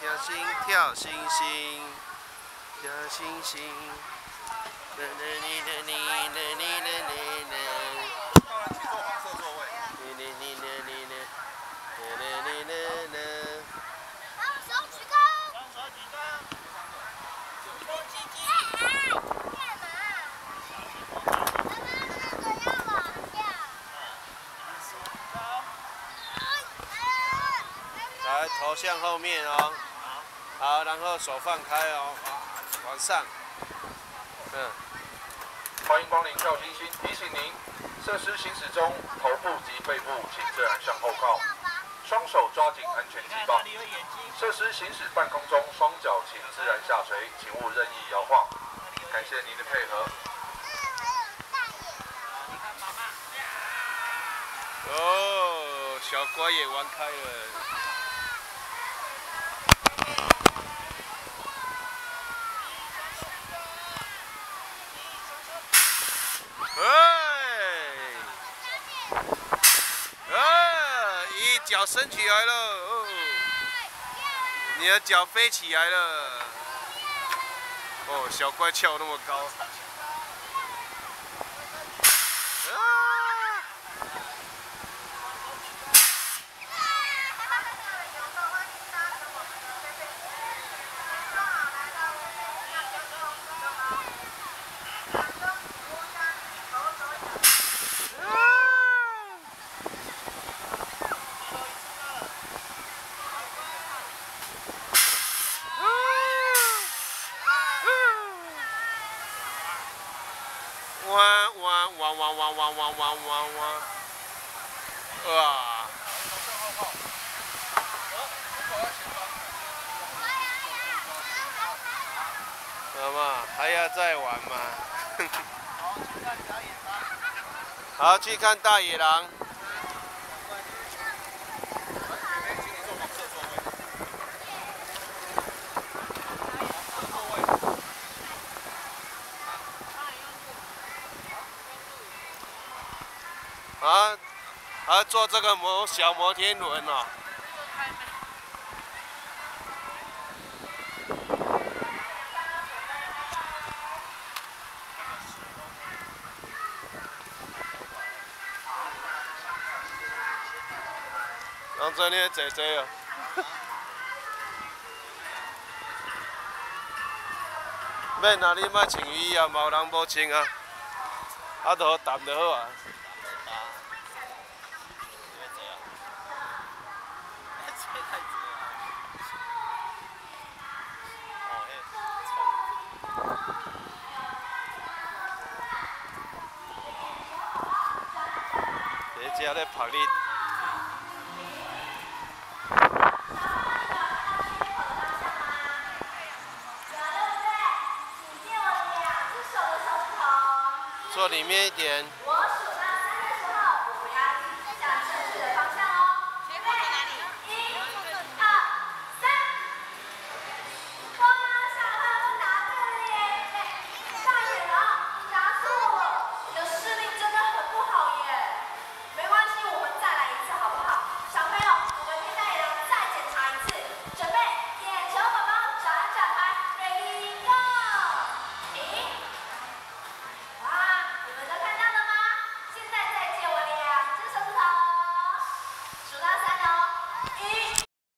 跳心跳星星，跳星星。来，头向后面哦。好，然后手放开哦，往上。嗯。欢迎光临跳星星，提醒您，设施行驶中，头部及背部请自然向后靠，双手抓紧安全系棒。设施行驶半空中，双脚请自然下垂，请勿任意摇晃。感谢您的配合。哦，小乖也玩开了。脚伸起来了，哦，你的脚飞起来了，哦，小怪跳那么高。哇哇哇哇哇哇哇哇哇哇！哇！什么？还要再玩吗？好，去看大野狼。啊，啊，坐这个摩小摩天轮哦。人真哩坐坐哦。免啊，你莫穿衣啊，冇人无穿啊，啊，都淡就好啊。遮咧晒日。坐里面一点。